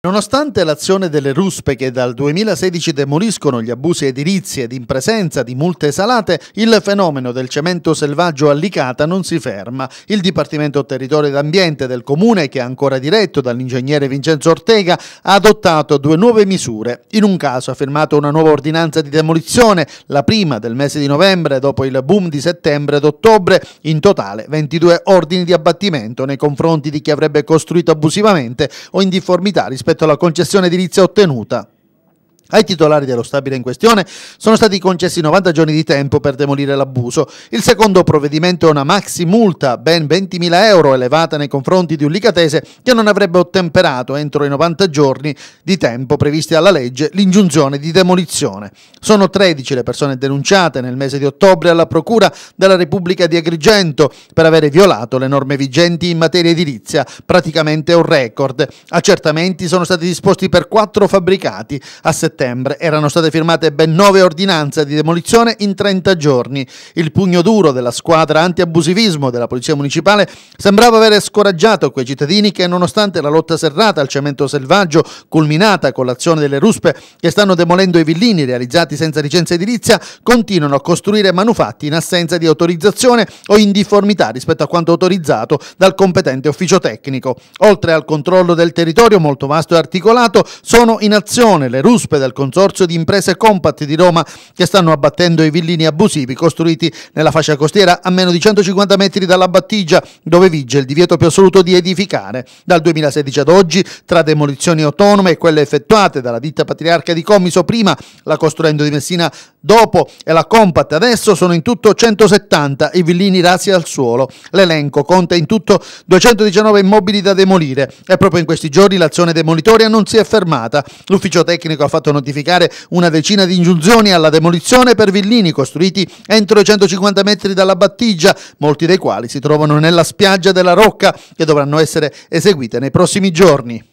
Nonostante l'azione delle ruspe che dal 2016 demoliscono gli abusi edilizi ed in presenza di multe salate, il fenomeno del cemento selvaggio allicata non si ferma. Il Dipartimento Territorio ed Ambiente del Comune, che è ancora diretto dall'ingegnere Vincenzo Ortega, ha adottato due nuove misure. In un caso ha firmato una nuova ordinanza di demolizione, la prima del mese di novembre dopo il boom di settembre ed ottobre, in totale 22 ordini di abbattimento nei confronti di chi avrebbe costruito abusivamente o in difformità rispetto rispetto alla concessione edilizia ottenuta. Ai titolari dello stabile in questione sono stati concessi 90 giorni di tempo per demolire l'abuso. Il secondo provvedimento è una maxi multa, ben 20.000 euro, elevata nei confronti di un licatese che non avrebbe ottemperato entro i 90 giorni di tempo previsti dalla legge l'ingiunzione di demolizione. Sono 13 le persone denunciate nel mese di ottobre alla Procura della Repubblica di Agrigento per avere violato le norme vigenti in materia edilizia, praticamente un record. Accertamenti sono stati disposti per quattro fabbricati a settembre settembre erano state firmate ben nove ordinanze di demolizione in 30 giorni. Il pugno duro della squadra anti-abusivismo della Polizia Municipale sembrava avere scoraggiato quei cittadini che, nonostante la lotta serrata al cemento selvaggio, culminata con l'azione delle ruspe che stanno demolendo i villini realizzati senza licenza edilizia, continuano a costruire manufatti in assenza di autorizzazione o in difformità rispetto a quanto autorizzato dal competente ufficio tecnico. Oltre al controllo del territorio molto vasto e articolato, sono in azione le ruspe del del Consorzio di Imprese Compact di Roma che stanno abbattendo i villini abusivi costruiti nella fascia costiera a meno di 150 metri dalla battigia dove vige il divieto più assoluto di edificare. Dal 2016 ad oggi, tra demolizioni autonome e quelle effettuate dalla ditta patriarca di Comiso prima, la Costruendo di Messina dopo e la Compact adesso sono in tutto 170 i villini rasi al suolo. L'elenco conta in tutto 219 immobili da demolire e proprio in questi giorni l'azione demolitoria non si è fermata. L'ufficio tecnico ha fatto notificare una decina di ingiunzioni alla demolizione per villini costruiti entro i 150 metri dalla battigia, molti dei quali si trovano nella spiaggia della Rocca, che dovranno essere eseguite nei prossimi giorni.